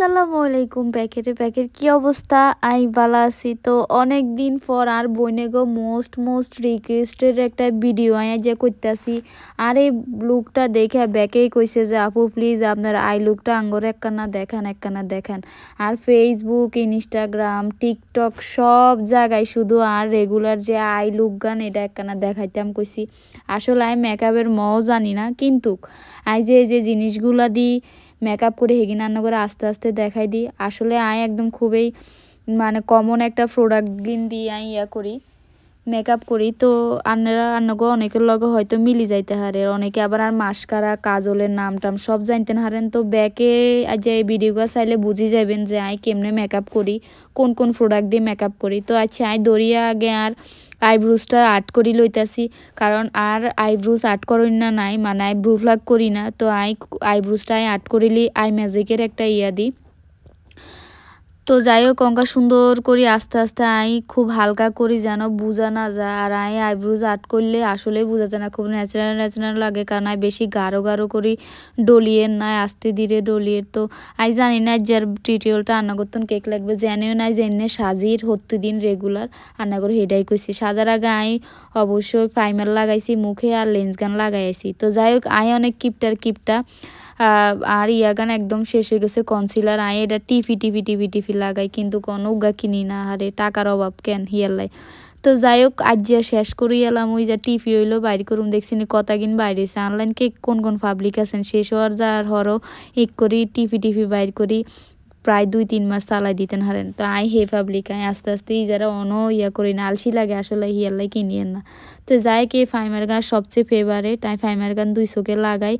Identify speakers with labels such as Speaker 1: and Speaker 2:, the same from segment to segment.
Speaker 1: আসসালামু আলাইকুম, প্যাকেটে প্যাকেট কি অবস্থা? আই বালা আছি। তো অনেক দিন পর আর গো মোস্ট মোস্ট রিকোয়েস্টের একটা ভিডিও আই যে করতেছি। আর এই লুকটা দেখে ব্যাকেই কইছে যে, আপু প্লিজ আপনার আই লুকটা আঙ্গর একখানা দেখান একখানা দেখান। আর ফেসবুক ইনস্টাগ্রাম টিকটক সব জায়গায় শুধু আর রেগুলার যে আই লুক গান, এটা একখানা দেখাইতাম কইছি। আসলে আমি মেকআপের মও জানি না, কিন্তু আই যে এই যে জিনিসগুলা দিই মেকআপ করে হেগিন রান্না করে আস্তে আস্তে দেখাই দিই। আসলে আয় একদম খুবই মানে কমন একটা প্রোডাক্ট গিন দিয়ে আই ইয়া করি। মেকআপ করি, তো আন্নারা, আন্নাগো অনেকের লগে হয়তো মিলি যাইতে হারে। অনেকে আবার আর মাস্কারা, কাজলের নাম টাম সব জানতেন হারেন। তো ব্যাকে যে ভিডিওগুলো চাইলে বুঝি যাবেন যে আই কেমনে মেকআপ করি, কোন কোন প্রোডাক্ট দিয়ে মেকআপ করি। তো আচ্ছা আই দরিয়া আগে আর আইব্রুজটা আর্ট করি লইতাছি, কারণ আর আইব্রুজ আর্ট করি না নাই মানে আই ব্রু ফ্লাগ করি না। তো আই আইব্রুজটা আই আর্ট করিলি, আই ম্যাজিকের একটা ইয়া দিই তো যাই হোক, অঙ্কা সুন্দর করি, আস্তে আস্তে আই খুব হালকা করি যেন বোঝা না যায়। আর আই আইব্রুজ আর্ট করলে আসলেই বোঝা যায় না, খুব ন্যাচারাল ন্যাচারাল লাগে। কারণ আই বেশি গাঢ় গাঢ় করি, ডলিয়ে নাই, আস্তে ধীরে ডলিয়ে। তো আই জানি না যার টিউটোরিয়ালটা রান্না করতেন কেক লাগবে, জেনেও নাই জেনে সাজির হতে দিন রেগুলার রান্না করে হেডাই কইছি। সাজার আগে আই অবশ্যই প্রাইমার লাগাইছি মুখে আর লেন্স গান লাগাইছি তো যাই হোক, আই অনেক কিপটার কিপটা। আর ইয়াগান একদম শেষ হয়ে গেছে কনসিলার আয় এটা টিফি টিফি টিফি টিফি লাগাই, কিন্তু কোনো উগা কিনি না, আরে টাকার অভাব কেন হিয়ালাই তো যাই হোক আজিয়া শেষ করি এলাম, ওই যা টিফি হইল, বাইর করুম, দেখছি কতা কিন বাইরে হয়েছে অনলাইন কে কোন কোন পাবলিক আছেন, শেষ হওয়ার যার হরও এক করি টিফি টিফি বাইর করি, প্রায় দুই তিন মাস চালাই দিতেন হারেন। তো আই হে পাবলিক আই আস্তে আস্তে যারা অন ইয়া করি না, আলসি লাগে আসলে হিয়াল্লাই কিনিয়েন না। তো যাই কে ফাইমার গান সবচেয়ে ফেভারেট তাই ফাইমার গান দুই চোখে লাগাই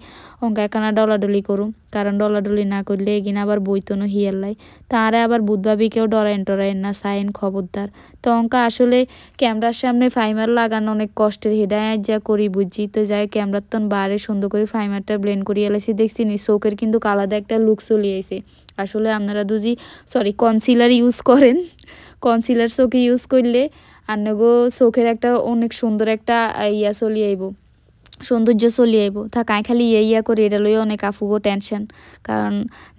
Speaker 1: অঙ্কা একখানা ডলাডলি করুম। কারণ ডলাডলি না করলে এগিন আবার বইতনো হিয়াল্লাই তারে আবার বুধবাবি কেউ ডরাইন টরাইন না সাইন খবরদার। তো অঙ্কা, আসলে ক্যামেরার সামনে ফাইমার লাগানো অনেক কষ্টের হেডায় যা করি বুঝছি। তো যাই ক্যামেরার তন বারে সুন্দর করে ফাইমারটা ব্লেন্ড করিয়ে এলাইছি দেখছি নি, চোখের কিন্তু আলাদা একটা লুক চলিয়েছে আসলে আপনারা দুজি সরি কনসিলার ইউজ করেন। কনসিলার চোখে ইউজ করলে আন্নগো চোখের একটা অনেক সুন্দর একটা ইয়া চলিয়ে আইব। সৌন্দর্য চলিয়ে আইব তা কাঁ খালি ইয়ে ইয়া করে এটা লই অনেক আফুগো টেনশন কারণ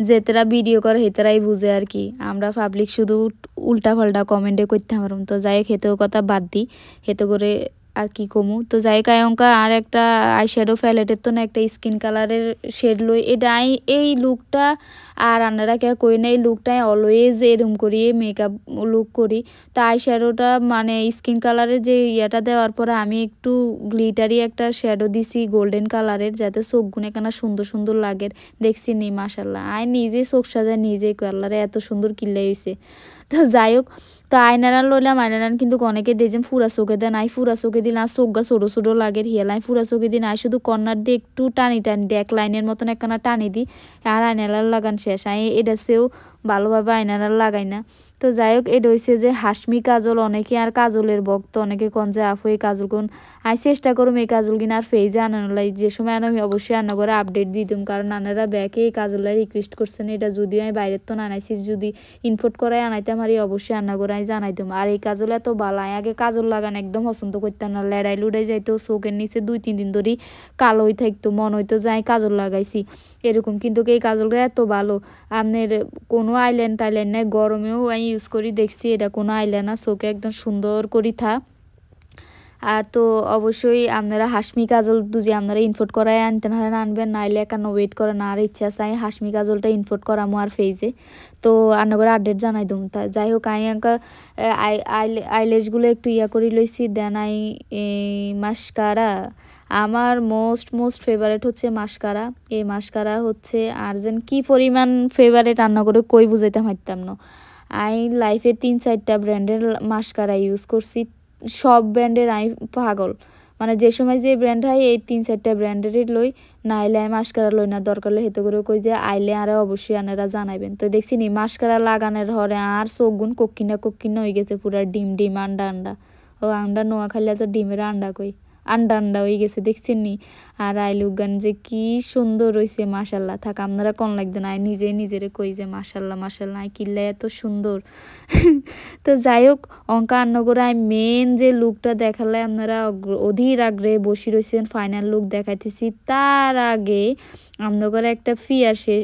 Speaker 1: যেতেরা ভিডিও করে হেতেরাই বুঝে আর কি। আমরা পাবলিক শুধু উল্টা পাল্টা কমেন্টে করতে পারব তো যাই হেতেও কথা বাদ দিই হেতে করে আর কি কমু? তো যাই কায়ঙ্কা আর একটা আই শ্যাডো ফ্যালেটের তো না একটা স্কিন কালারের শেড লই। এটা এই লুকটা আর আনারা কে করি না এই লুকটা অলওয়েজ এরম করি মেকআপ লুক করি। তো আই শ্যাডোটা মানে স্কিন কালারের যে ইয়েটা দেওয়ার পরে আমি একটু গ্লিটারি একটা শ্যাডো দিছি গোল্ডেন কালারের যাতে চোখগুলো কেন সুন্দর সুন্দর লাগে। দেখছি নি মাসাল্লাহ আই নিজেই চোখ সাজায়, নিজেই কালারে এত সুন্দর কিল্লাই হয়েছে তো যাই হোক তো আয়নারান লইলাম, আয়নারান কিন্তু অনেকে দেখছেন ফুরা চোখে দেন আই ফুরা চোখে দিলে আর চোখগা ছোটো ছোটো লাগে হিয়ালাই ফুরা চোখে দিন আই শুধু কর্নার দিয়ে একটু টানি টানি দিই এক লাইনের মতন একখানা টানি দিই, আর আয়নালার লাগান শেষ। আই এটা সেও ভালোভাবে আয়নালার লাগাই না। তো যাই হোক, এটা হয়েছে যে হাসমি কাজল অনেকে আর কাজলের ভক্ত। অনেকে কন যে, আফু, এই কাজল কোন আমি চেষ্টা করুম, এই কাজল কিনা আর ফেজে আনানো লাই। যে সময় আমি অবশ্যই রান্না করে আপডেট দিয়ে দিম। কারণ নানারা ব্যাকে এই কাজলের রিকোয়েস্ট করছেন। এটা যদিও আমি বাইরের তো আনাইছি, যদি ইনপুট করাই আনাইতাম আর অবশ্যই রান্না করে আমি জানাই দিম আর এই কাজল এত বালাই আগে কাজল লাগান একদম পছন্দ করতাম না। লেড়াই লুড়াই যাইতো চোখের নিচে দুই, তিন দিন ধরেই কালো হয়ে থাকতো, মন হইতো যাই কাজল লাগাইছি। এরকম কিন্তু এই কাজলটা এত ভালো আপনার কোনো আইল্যান্ড টাইল্যান্ড নাই, গরমেও আমি ইউজ করি, দেখছি এটা কোনো আইল্যান্ড না চোখে একদম সুন্দর করি থা। আর তো অবশ্যই আপনারা হাসমি কাজল দুজি আপনারা ইনফোট করাই আনতেন হারেন আনবেন, নাইলে একান্ন ওয়েট করে না আর ইচ্ছা আছে, আমি হাসমি কাজলটা ইনফোট করামো আর ফেজে তো আন্না করে আপডেট জানাই দুম তা। যাই হোক, আমি আঙ্কা আইলেসগুলো একটু ইয়া করে লইছি। দেন আই মাস্কারা। আমার মোস্ট মোস্ট ফেভারেট হচ্ছে মাস্কারা। এই মাস্কারা হচ্ছে আর যেন কী পরিমাণ ফেভারেট রান্না করে কই বুঝাইতে পারতাম না। আই লাইফে তিন চারটা ব্র্যান্ডের মাস্কারা ইউজ করছি। সব ব্র্যান্ডের আমি পাগল। মানে যে সময় যে ব্র্যান্ড হয়, এই তিন চারটা ব্র্যান্ডেরই লই নাইলে আমি মাস্কারা লই না। দরকার হলে হেতে করে কই যে আইলে আরে অবশ্যই আনারা জানাইবেন। তো দেখছি নি, মাস্কারা লাগানোর হরে আর চোখ গুণ কক্কিনা কক্কিনা হয়ে গেছে, পুরা ডিম ডিম আন্ডা আন্ডা। ও আন্ডা নোয়া খাইলে তো ডিমের আন্ডা কই। আন্ডা আন্ডা হয়ে গেছে, দেখছেন নি? আর আইলুক গান যে কি সুন্দর হয়েছে মাসাল্লাহ থাক, আপনারা কোন লাগবে না নিজে নিজেরে কই যে মাসাল্লাহ মাসাল্লাহ কিল্লা এত সুন্দর। তো যাই হোক অঙ্কা আয় মেন যে লুকটা দেখালে আপনারা অধীর আগ্রহে বসে রয়েছেন ফাইনাল লুক দেখাইতেছি। তার আগে আমনগর একটা ফিয়ার সে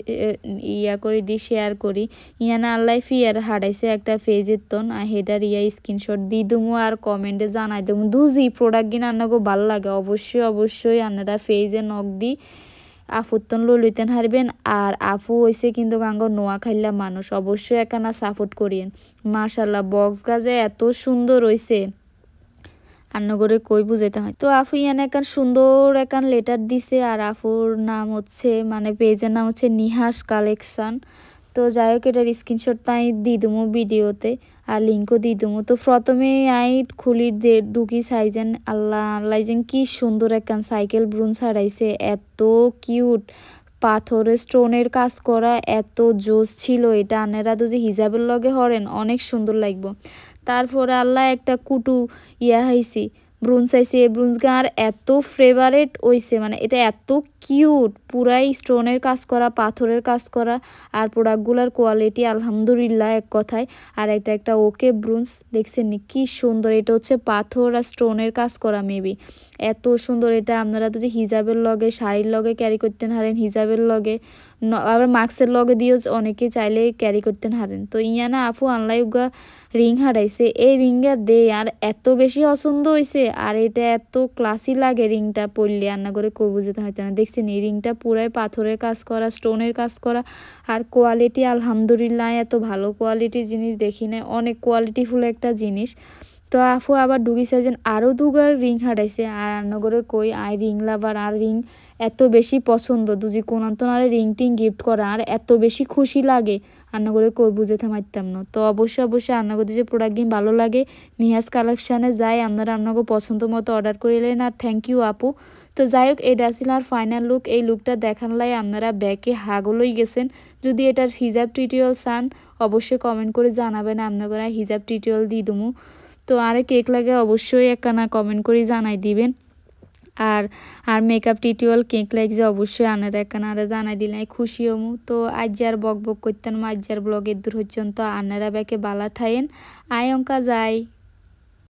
Speaker 1: ইয়া করে দিই শেয়ার করি। ইয়ানা আল্লাহ ফিয়ার হারাইছে একটা ফেজের তন, আর হেডার ইয়া স্ক্রিনশট দিই দুমু আর কমেন্টে জানাই দেবো দুজি প্রোডাক্ট কিনা আন্নাগো ভালো লাগে, অবশ্যই অবশ্যই আন্নারা ফেজে নখ দি আফুত্তন লইতেন হারবেন। আর আফু হইছে কিন্তু গাঙ্গ নোয়া খাইলা মানুষ, অবশ্যই একানা সাপোর্ট করিয়েন। মাশাল্লাহ বক্স গাজে এত সুন্দর হইছে। রান্নাঘরে কই বুঝাইতে হয় তো আফু ইয়ান একান সুন্দর একান লেটার দিছে আর আফুর নাম হচ্ছে মানে পেজের নাম হচ্ছে নিহাস কালেকশন। তো যাই হোক এটার স্ক্রিনশট তাই দেবো ভিডিওতে আর লিঙ্কও দিয়ে দেবো তো প্রথমে আই খুলি দে, ঢুকি সাইজেন আল্লাহ আল্লাহ যেন কি সুন্দর একখান সাইকেল ব্রুন ছাড়াইছে এত কিউট পাথরের স্টোনের কাজ করা, এত জোস ছিল এটা। আনেরা যে হিজাবের লগে হরেন, অনেক সুন্দর লাগবো। তারপরে আল্লাহ একটা কুটু ইয়া হাইছি। ব্রুঞ্জ আইসি ব্রুঞ্জ আর এত ফেভারেট হইছে মানে এটা এত কিউট পুরাই স্টোনের কাজ করা, পাথরের কাজ করা, আর প্রোডাক্টগুলোর কোয়ালিটি আলহামদুলিল্লাহ এক কথায়। আর এটা একটা ওকে ব্রুঞ্জ, দেখছেন কি সুন্দর, এটা হচ্ছে পাথর আর স্টোনের কাজ করা মেবি এত সুন্দর এটা, আপনারা তো যে হিজাবের লগে, শাড়ির লগে ক্যারি করতেন হারেন, হিজাবের লগে আবার মাস্কের লগে দিয়েও অনেকে চাইলে ক্যারি করতেন হারেন। তো ইয়ানা আফু আনলাই উগা রিং হারাইছে, এই রিংটা দে, আর এত বেশি পছন্দ হয়েছে আর এটা এত ক্লাসি লাগে রিংটা পরলে। রান্না করে কবু যেতে হয়তো না। দেখছেন এই রিংটা পুরাই পাথরের কাজ করা স্টোনের কাজ করা। আর কোয়ালিটি আলহামদুলিল্লাহ, এত ভালো কোয়ালিটির জিনিস দেখি না অনেক কোয়ালিটিফুল একটা জিনিস। তো আফু আবার ডুগি সাইজেন আরও দুগার রিং হারাইছে আর রান্নাঘরে কই, আই রিং লাভার, আর রিং এত বেশি পছন্দ, দুজি কোনান্তন আর রিং টিং গিফট করা, আর এত বেশি খুশি লাগে। রান্নাঘরে কই, বুঝে থামাইতাম না। তো অবশ্যই অবশ্যই রান্নাঘরে যে প্রোডাক্ট গেম ভালো লাগে, নিহাজ কালেকশানে যাই আপনারা আপনাকে পছন্দ মতো অর্ডার করিলেন, আর থ্যাংক ইউ আপু। তো যাই হোক এটা ছিল আর ফাইনাল লুক এই লুকটা দেখানলাই আপনারা ব্যাকে হাগলই গেছেন। যদি এটার হিজাব টিউটোরিয়াল চান, অবশ্যই কমেন্ট করে জানাবেন আপনারা হিজাব টিউটোরিয়াল দিয়ে দেবো তো আরে কেক লাগে অবশ্যই একখানা কমেন্ট করে জানাই দিবেন। আর আর মেকআপ টিউটোরিয়াল কেক লাগছে অবশ্যই আনার একখানা, আরে জানাই দিলে খুশি হমু। তো আজ আর বক বক করতেন আর ব্লগের দূর হচ্ছেন, তো আনারা ব্যাকে বালা থাইন আয় অঙ্কা যায়